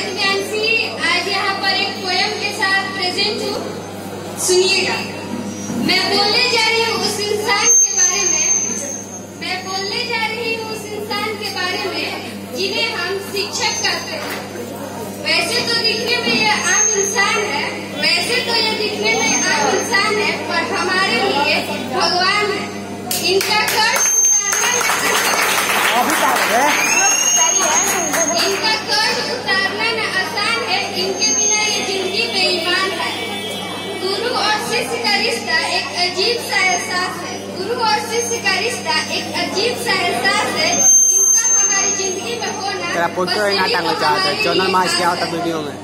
दिव्यांशी आज यहाँ पर एक पोयम के साथ प्रेजेंट हूँ। सुनिएगा। मैं बोलने जा रही हूँ उस इंसान के बारे में। मैं बोलने जा रही हूँ उस इंसान के बारे में जिन्हें हम शिक्षक कहते हैं। वैसे तो दिखने में ये आम इंसान है वैसे तो ये दिखने में आम इंसान है पर हमारे लिए भगवान है। इनका कर्ज उतारना इनका कर्ज अजीब सा एहसास है। गुरु और शिष्य का रिश्ता एक अजीब सा एहसास है। इनका हमारी ज़िंदगी में होना तेरा ही ना टांगना तो चाहते चैनल में क्या होता वीडियो में।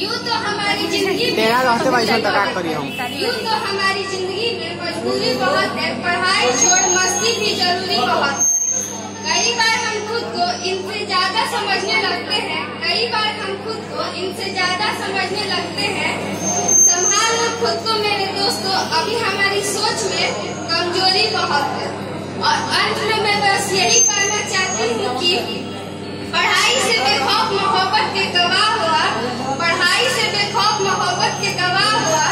यूँ तो हमारी ज़िंदगी में तेरा रहते भाई सुन तो क्या करी हम यूँ तो हमारी ज़िंदगी में मजबूरी बहुत है। पढ़ाई छोड़ मस्ती भी ज़रूरी बहुत कई बार हम खुद को इनसे ज़्यादा समझने लगते हैं। कई बार हम खुद को इनसे ज़्यादा समझने सोच में कमज़ोरी बहुत है। और अंत में मैं बस यही कहना चाहती हूँ कि पढ़ाई से बेखौफ मोहब्बत के गवाह हुआ, पढ़ाई से बेखौफ मोहब्बत के गवाह हुआ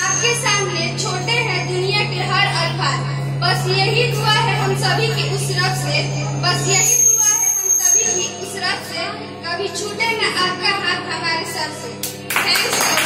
आपके सामने छोटे हैं दुनिया के हर अल्फाज। बस यही दुआ है हम सभी की उस रब से। बस यही दुआ है हम सभी की उस से। कभी छूटे न आपका हाथ हमारे सर से।